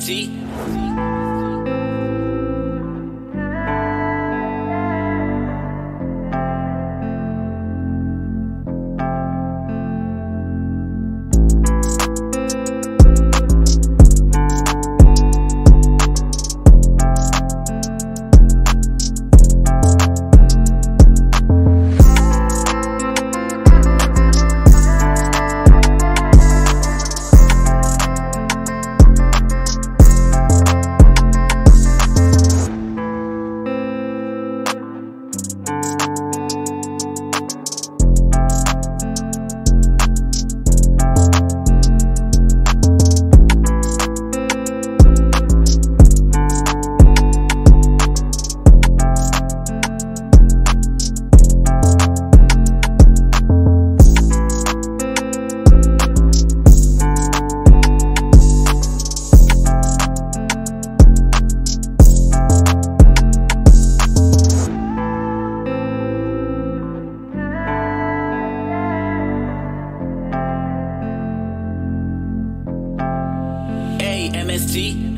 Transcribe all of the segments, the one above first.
T. MST.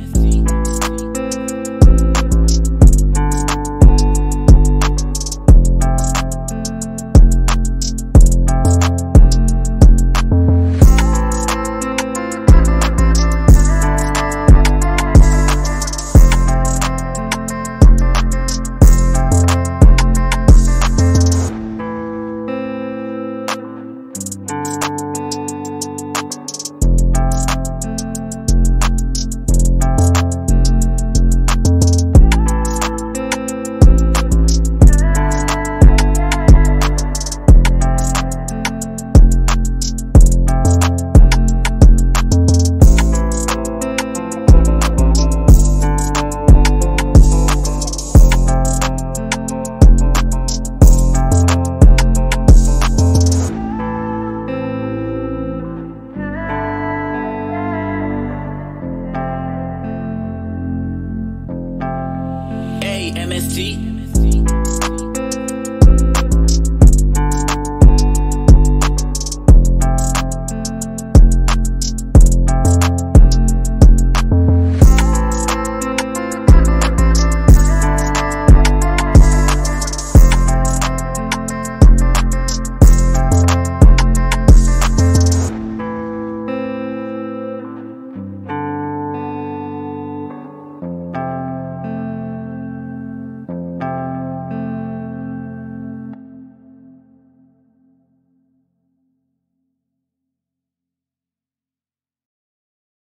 MST.